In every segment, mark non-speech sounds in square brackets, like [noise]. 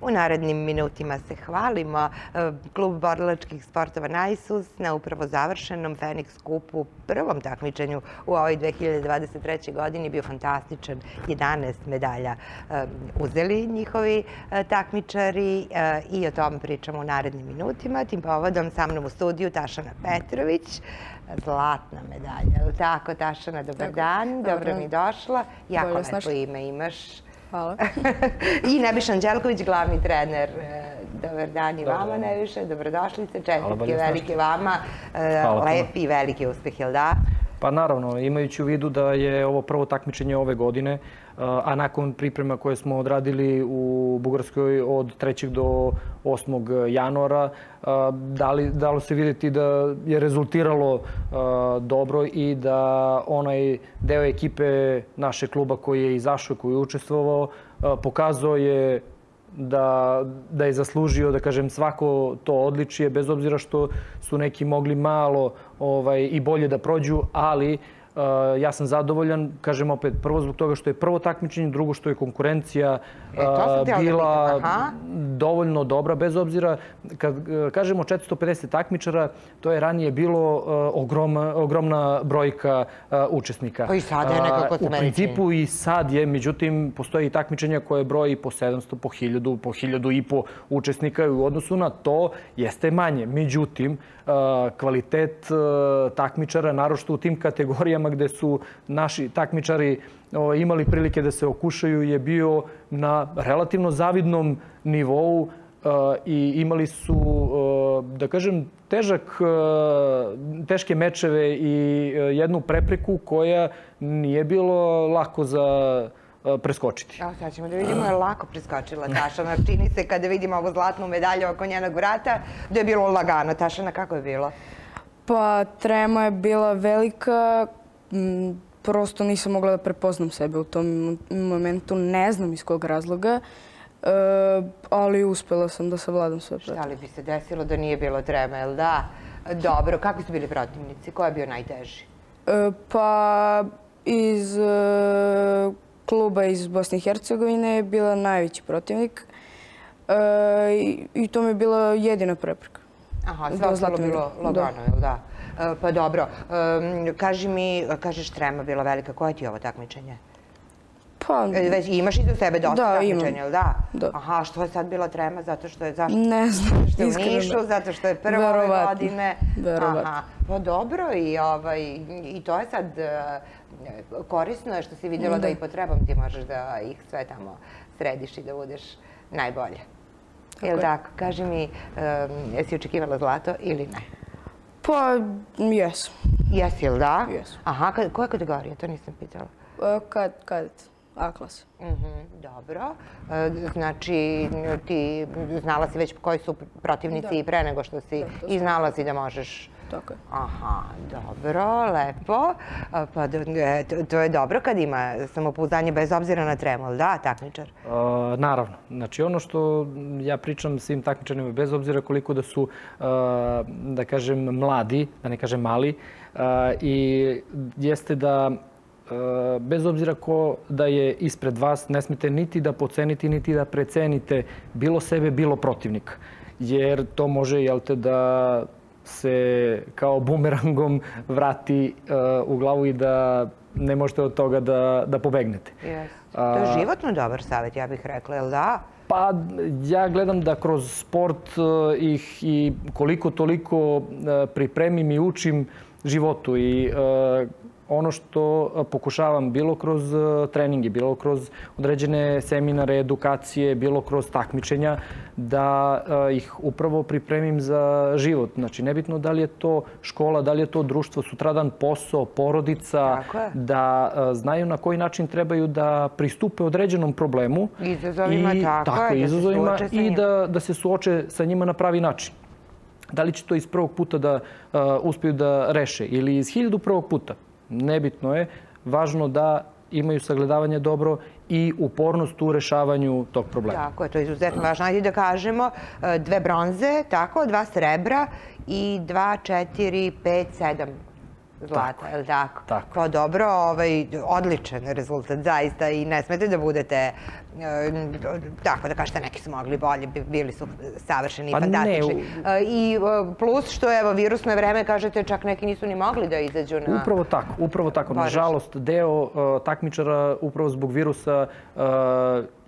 U narednim minutima se hvalimo. E, Klub borilačkih sportova Najsus na upravo završenom Fenix kupu prvom takmičenju u ovoj 2023. godini bio fantastičan. 11 medalja e, uzeli njihovi e, takmičari i o tom pričamo u narednim minutima. Tim povodom sa mnom u studiju Tašana Petrović, zlatna medalja. Tako, Tašana, dobar dan. Dobro mi došla. Jako lepo ime imaš. Hvala. [laughs] I Nebiša Anđelković, glavni trener. E, dobar dan i vama, Nebiša. Dobrodošlice. Čestitke velike vama. E, lepi i veliki uspeh, jel da? Pa naravno, imajući u vidu da je ovo prvo takmičenje ove godine, a nakon priprema koje smo odradili u Bugarskoj od 3. do 8. januara, dalo se videti da je rezultiralo dobro i da onaj deo ekipe naše kluba koji je izašao, koji je učestvovao, pokazao je da, da je zaslužio, da kažem, svako to odličije, bez obzira što su neki mogli malo ovaj, i bolje da prođu, ali ja sam zadovoljan, kažem opet, prvo zbog toga što je prvo takmičenje, drugo što je konkurencija e, uh, bila dovoljno dobra, bez obzira, kad uh, kažemo 450 takmičara, to je ranije bilo ogromna, ogromna brojka učesnika. Pa i sada je nekako U principu i sad je, međutim, postoje i takmičenja koje broji po 700, po 1000, po 1000 i po učesnika i u odnosu na to jeste manje. Međutim, kvalitet takmičara, narošto u tim kategorijama gde su naši takmičari imali prilike da se okušaju je bio na relativno zavidnom nivou i imali su, da kažem, težak, teške mečeve i jednu prepreku koja nije bilo lako za preskočiti. Evo sad ćemo da vidimo je lako preskočila Tašana. Čini se kada vidimo ovu zlatnu medalju oko njenog vrata da je bilo lagano. Tašana, kako je bilo? Pa trema je bila velika, prosto nisam mogla da prepoznam sebe u tom momentu. Ne znam iz kog razloga, e, ali uspela sam da savladam sve. Šta li bi se desilo da nije bilo treme, jel da? Dobro, kakvi su bili protivnici? Ko je bio najteži? E, pa iz e, kluba iz Bosne i Hercegovine je bila najveći protivnik i to mi je bila jedina prepreka. Aha, sve ostalo bilo lagano, jel da? E, pa dobro, kaži mi, kažeš trema bila velika, koje ti je ovo takmičenje? Pa... E, već imaš i za sebe dosta da, takmičenja, ili da? Da. Aha, što je sad bila trema? Zato što je, zašto? Ne znam, što u Nišu, zato što je prvo ove godine. Verovatno. Aha, pa dobro i, ovaj, i to je sad e, korisno je što si vidjela da. da i potrebom ti možeš da ih sve tamo središ i da budeš najbolje. Jel tako? Kaži mi, um, jesi očekivala zlato ili ne? Pa, jesam. Jesi, ili da? Jesam. Aha, koja kategorija? To nisam pitala. E, kad, kad? A klasa. Mhm, dobro. E, znači, ti znala si već koji su protivnici i pre nego što si i znala si da možeš Tako je. Aha, dobro, lepo. Pa e, to je dobro kad ima samopouzdanje bez obzira na tremol, da, takmičar? naravno. Znači, ono što ja pričam svim takmičarima, bez obzira koliko da su, da kažem, mladi, da ne kažem mali, i jeste da bez obzira ko da je ispred vas, ne smete niti da pocenite, niti da precenite bilo sebe, bilo protivnika. Jer to može, jel te, da se kao bumerangom vrati uh, u glavu i da ne možete od toga da, da pobegnete. Yes. To je životno dobar savjet, ja bih rekla, jel da? Pa ja gledam da kroz sport uh, ih i koliko toliko uh, pripremim i učim životu i ono što pokušavam bilo kroz treninge, bilo kroz određene seminare, edukacije, bilo kroz takmičenja, da ih upravo pripremim za život. Znači, nebitno da li je to škola, da li je to društvo, sutradan posao, porodica, da znaju na koji način trebaju da pristupe određenom problemu. Izazovima, i, tako, tako je, izazovima, da i da, da se suoče sa njima na pravi način. Da li će to iz prvog puta da uh, uspiju da reše ili iz hiljadu prvog puta, nebitno je, važno da imaju sagledavanje dobro i upornost u rešavanju tog problema. Tako je, to je izuzetno važno. Ajde da kažemo, e, dve bronze, tako, dva srebra i dva, četiri, pet, sedam zlata, je li tako? Tako. Pa dobro, ovaj, odličan rezultat, zaista, i ne smete da budete E, tako da kažete, neki su mogli bolje, bi- bili su savršeni i Pa ne, fantastični. u- E, I e, plus što, evo, virusno vreme, kažete, čak neki nisu ni mogli da izađu na... Upravo tako, upravo tako. Nažalost, deo uh, takmičara upravo zbog virusa uh,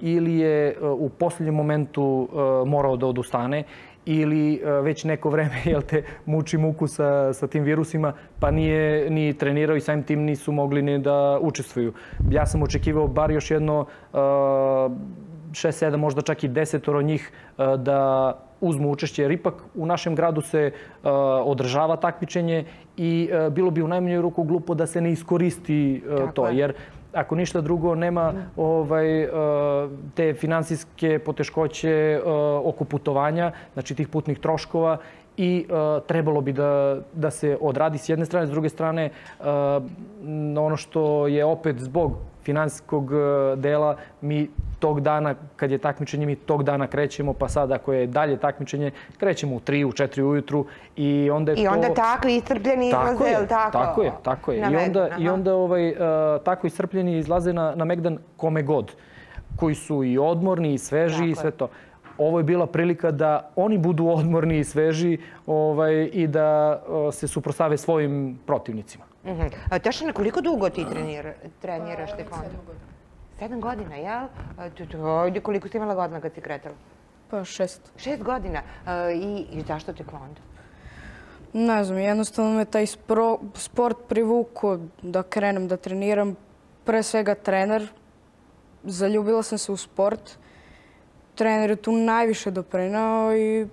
ili je uh, u posljednjem momentu morao da odustane ili uh, već neko vreme [laughs] jel te, muči muku sa, sa tim virusima, pa nije ni trenirao i samim tim nisu mogli ni da učestvuju. Ja sam očekivao bar još jedno uh, šest, sedam, možda čak i desetoro njih uh, da uzmu učešće, jer ipak u našem gradu se uh, održava takmičenje i uh, bilo bi u najmanju ruku glupo da se ne iskoristi uh, to, je. jer ako ništa drugo nema ovaj, uh, te finansijske poteškoće uh, oko putovanja, znači tih putnih troškova i uh, trebalo bi da, da se odradi s jedne strane, s druge strane uh, ono što je opet zbog finansijskog uh, dela, mi tog dana, kad je takmičenje, mi tog dana krećemo, pa sad ako je dalje takmičenje, krećemo u 3, u 4 ujutru i onda je I to... onda tako iscrpljeni izlaze, je, jel tako? tako je, tako je. Na I onda, Megdan, i onda ovaj, uh, tako iscrpljeni izlaze na, na Megdan kome god, koji su i odmorni i sveži Tako i je. sve to. Ovo je bila prilika da oni budu odmorni i sveži ovaj, i da uh, se suprostave svojim protivnicima. Mhm. A, Tašana, koliko dugo ti trenira, treniraš tekvondo? Sedam godina, jel? A, tu- tu- Ajde, koliko si imala godina kad si kretala? Pa šest. Šest godina. A, I, i zašto tekvondo? Ne znam, jednostavno me taj spro- sport privukao da krenem da treniram. Pre svega trener. Zaljubila sam se u sport. Trener je tu najviše doprinao i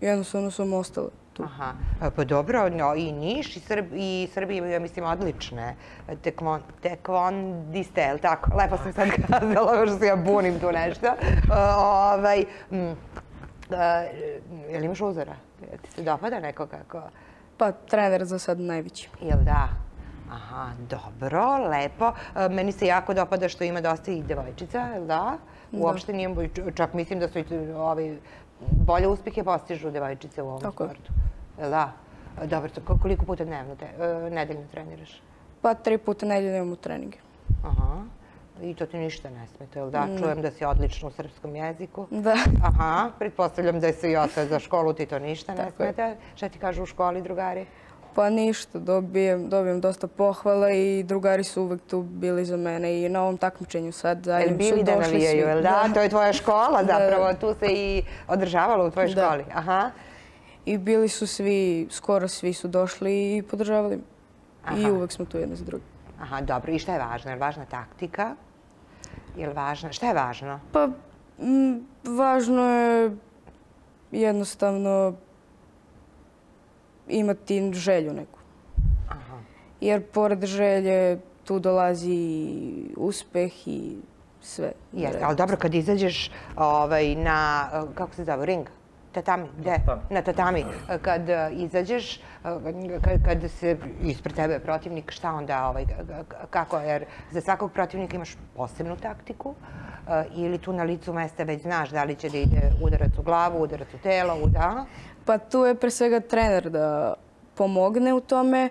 jednostavno sam ostala tu. Aha, A, pa dobro, no, i Niš i, Srb, i Srbija imaju, ja mislim, odlične tekvon, tekvondiste, je li tako? Lepo sam sad [laughs] kazala, što se ja bunim tu nešto. A, ovaj, mm, a, jel imaš uzora? Ti se dopada neko kako? Pa trener za sad najveći. Jel da? Aha, dobro, lepo. E, Meni se jako dopada što ima dosta i devojčica, jel da? Uopšte nije, čak mislim da su ovi, bolje uspjehe postižu devojčice u ovom Tako sportu. Da? E, Dobro, koliko puta dnevno, te, e, nedeljno treniraš? Pa tri puta nedeljno imamo treninge. Aha. I to ti ništa ne smeta, jel da? Čujem da si odlična u srpskom jeziku. Da. Aha, pretpostavljam da si i otac za školu, ti to ništa ne Tako smeta. Šta ti kažu u školi, drugari? Pa ništa, dobijem, dobijem dosta pohvala i drugari su uvek tu bili za mene i na ovom takmičenju sad zajedno su bili da došli navijaju, svi. jel da? To je tvoja škola Da. zapravo, tu se i održavalo u tvojoj Da. školi. Aha. I bili su svi, skoro svi su došli i podržavali me. I Aha. uvek smo tu jedni za drugi. Aha, dobro. I šta je važno? Je li važna taktika? Je li važna? Šta je važno? Pa, m, važno je jednostavno imati želju neku. Aha. Jer pored želje tu dolazi i uspeh i sve. Jeste, ali dobro, kad izađeš ovaj, na, kako se zove, ring? Tatami, gde? tatami. Na tatami. Kad eh, izađeš, eh, kad, kad se ispred tebe protivnik, šta onda, ovaj, kako, jer za svakog protivnika imaš posebnu taktiku eh, ili tu na licu mesta već znaš da li će da ide udarac u glavu, udarac u telo, u da? Pa tu je pre svega trener da pomogne u tome.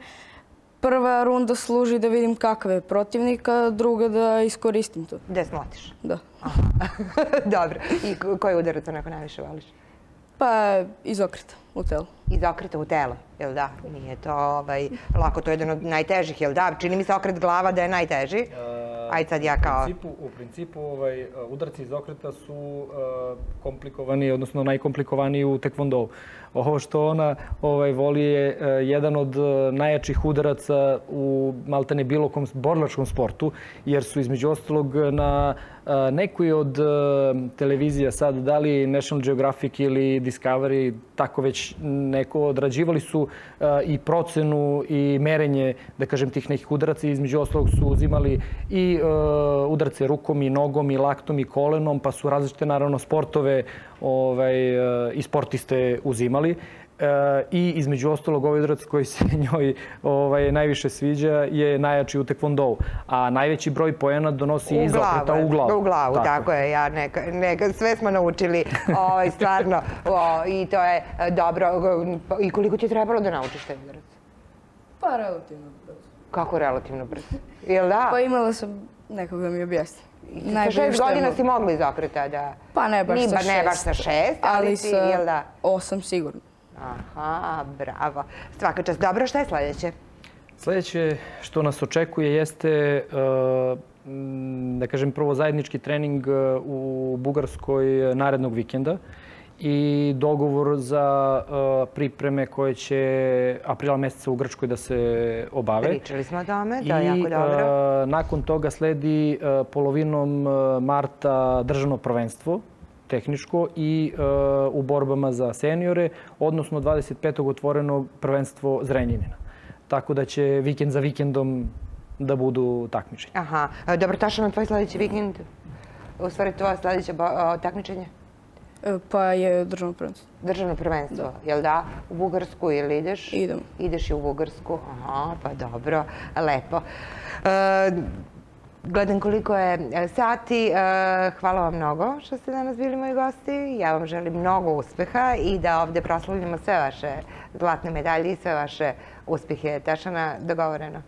Prva runda služi da vidim kakav je protivnik, a druga da iskoristim to. Gde smotiš? Da. [laughs] Dobro. I ko- koji udarac onako najviše voliš? Pa iz okreta u telu. Iz okreta u telo, jel da? Nije to ovaj, lako, to je jedan od najtežih, jel da? Čini mi se okret glava da je najteži. Ajde sad ja kao... U principu, u principu ovaj, udarci iz okreta su uh, komplikovani, odnosno najkomplikovaniji u tekvondou. Ovo što ona ovaj, voli je uh, jedan od uh, najjačih udaraca u maltene bilo kom borilačkom sportu, jer su između ostalog na uh, nekoj od uh, televizija sad, da li National Geographic ili Discovery, tako već neko odrađivali su uh, i procenu i merenje, da kažem, tih nekih udaraca. Između ostalog su uzimali i uh, udarce rukom i nogom i laktom i kolenom, pa su različite naravno sportove ovaj, uh, i sportiste uzimali. E, I između ostalog ovaj udarac koji se [laughs] njoj ovaj, najviše sviđa je najjači u tekvondou. A najveći broj poena donosi iz okreta u glavu. U glavu, tako, je. Ja neka, neka, sve smo naučili, [laughs] ovaj, stvarno. O, I to je e, dobro. I koliko ti je trebalo da naučiš taj udarac? Pa relativno brzo. Kako relativno brzo? Jel da? Pa imala sam nekoga mi objasni. Sa šest godina si mogla iz okreta da... Pa ne baš Ni sa šest. Ne baš sa šest, ali, si, sa jel da? osam sigurno. Aha, bravo. Svaka čast. Dobro, šta je sledeće? Sljedeće što nas očekuje jeste, m, da kažem, prvo zajednički trening uh, u Bugarskoj narednog vikenda i dogovor za uh, pripreme koje će aprila meseca u Grčkoj da se obave. Pričali smo o tome, to je I jako dobro. uh, nakon toga sledi polovinom marta državno prvenstvo tehničko i uh, u borbama za seniore, odnosno 25. otvoreno prvenstvo Zrenjanina. Tako da će vikend za vikendom da budu takmičenja. Aha, E, dobrodošla na tvoj sledeći vikend. U stvari, tvoje sledeće takmičenje? E, Pa je državno prvenstvo. Državno prvenstvo, jel da? U Bugarsku ili ideš? Idem. Ideš i u Bugarsku, aha, pa dobro, lepo. E, gledam koliko je e, sati. E, hvala vam mnogo što ste danas bili moji gosti. Ja vam želim mnogo uspeha i da ovde proslavljamo sve vaše zlatne medalje i sve vaše uspehe. Tešana, dogovoreno?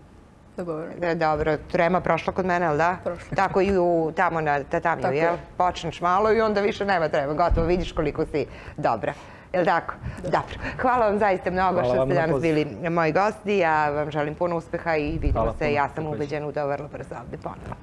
Dogovoreno. Da, dobro, trema prošla kod mene, ali da? Prošla. Tako i u, tamo na tatamiju, jel? Počneš malo i onda više nema trema. Gotovo, vidiš koliko si dobra. Jel tako? Dobro. Hvala vam zaista mnogo Hvala što ste na danas bili moji gosti. Ja vam želim puno uspeha i vidimo Hvala se. Ja sam ubeđena u to vrlo brzo ovde ponovo.